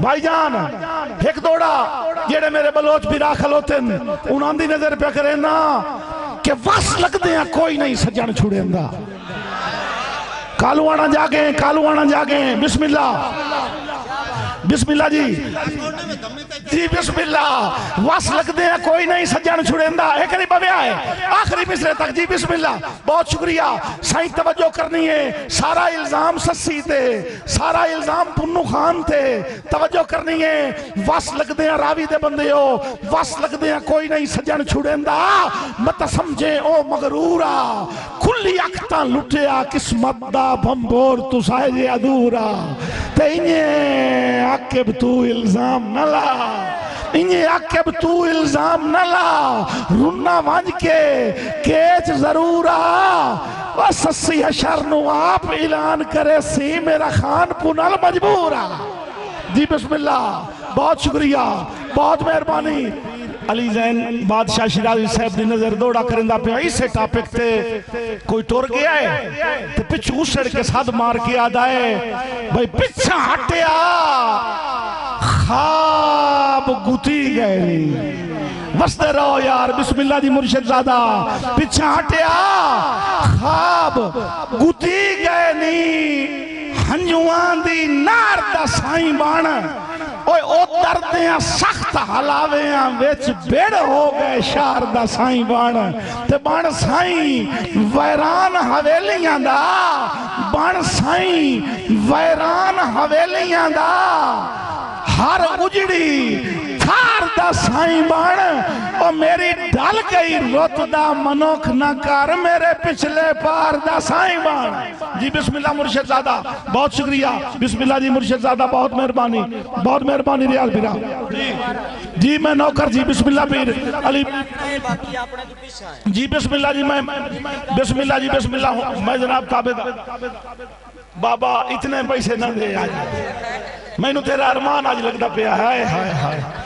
भाईजान, एक दौड़ा, जेड़े मेरे बलोच भी राखल होते उन्होंने नज़र पे करे ना, कि वस लगते हैं कोई नहीं सज्जन छुड़ेंदा। कालू आना जागे, कालू आना जागे, बिस्मिल्लाह। बिस्मिल्लाह जी। जी, बिस्मिल्लाह। वस लगते हैं, कोई नहीं, सज्जन छुड़ेंदा एक नहीं बव्या है। आखिरी मिसरे तक। जी, बिस्मिल्लाह। बहुत शुक्रिया। साईं तवज्जो करनी है। सारा इल्ज़ाम सस्सी थे सारा इल्ज़ाम पुन्नू खान थे तवज्जो करनी है। वस लगते हैं, रावी दे बंदे हो वस लगते हैं, कोई नहीं, सज्जन छुड़ेंदा। मत समझे, ओ मगरूरा। खुली अखता लुटिया, किस्मत दा भंबोर तुसाए जे अधूरा। ते इन्हें आके तू इल्ज़ाम न ला। इन्हें आके तू इल्ज़ाम न ला। रुन्ना वंज के केच ज़रूर वो सस्सी हशर नु आप ऐलान करे, सी मेरा खान पुनल मजबूर जी बिस्मिल्लाह, बहुत शुक्रिया, बहुत मेहरबानी। अली जैन बादशाह शिराजी साहब की नज़र दौड़ा करिंदा पे इसे टॉपिक ते कोई टुर गया है? ते पिछू उसड़ के साथ मार के आदा है। भाई, पिछा हटिया। खाब गुती गए बसते रहो यार, बिस्मिल्लाह दी मुर्शिद ज़्यादा पिछा हटिया। खाब गुती गए नी। हंजुआं दी नार दा साईं ओए ओ दर्दे सख्त हलावे हो गए शार दा साईं बन ते बण साईं वैरान हवेलियाँ दा, बण साईं वैरान हवेलियाँ दा। हर उजड़ी थार दा साईं बन ओ मेरी ढल गई रुत मनोख न कर मेरे पिछले पार दा बन जी, बिस्मिल्लाह मुर्शिद ज़ादा, बहुत शुक्रिया। बिस्मिल्लाह जी, मुर्शिद ज़ादा, बहुत मेहरबानी बहुत मेहरबानी रियाज बिरा जी, मैं नौकर, जी, बिस्मिल्लाह पीर, अली। जी, बिस्मिल्लाह जी, मैं, बिस्मिल्लाह जी, बिस्मिल्लाह मैं जनाब ताबेदार। बाबा, इतने पैसे ना दे आज। मैनू तेरा अरमान आज लगता पिया है हाय हाय।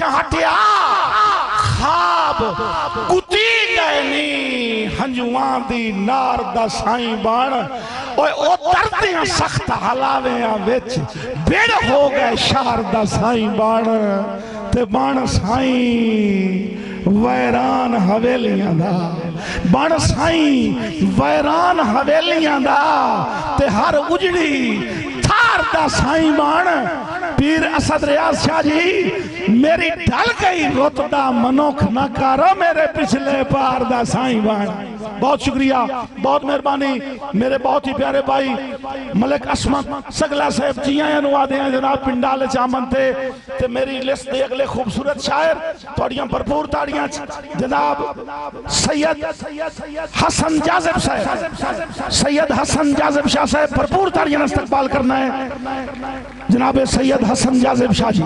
पीछे हटिया खाब कुती गए नी हंजुआं दी नार दा बन ओए, ओ सख्त हलावियाँ विच बेड़ हो गए शहर दा बन ते साईं वैरान हवेलियाँ दा। बन साईं वैरान हवेलियाँ दा। ते हर उजड़ी थार दा साईं बन पीर असद रियाज शाह जी, मेरी ढल गई रुतदा मनोख न करो मेरे पिछले पार दा साईं बन बहुत शुक्रिया, बहुत मेहरबानी। मेरे बहुत ही प्यारे भाई, मलिक असमत, सगला साहब जी आया आदे हैं, जनाब पिंडाले चामन थे। ते मेरी लिस्ट दे अगले खूबसूरत शायर थोड़ियाँ भरपूर ताड़ियाँ जनाब सैयद हसन जाजिब साहब, सैयद हसन जाजिब शाह साहब भरपूर ताड़ियाँ इस्तकबाल करना है। जनाब सैयद हसन जाजिब शाह जी।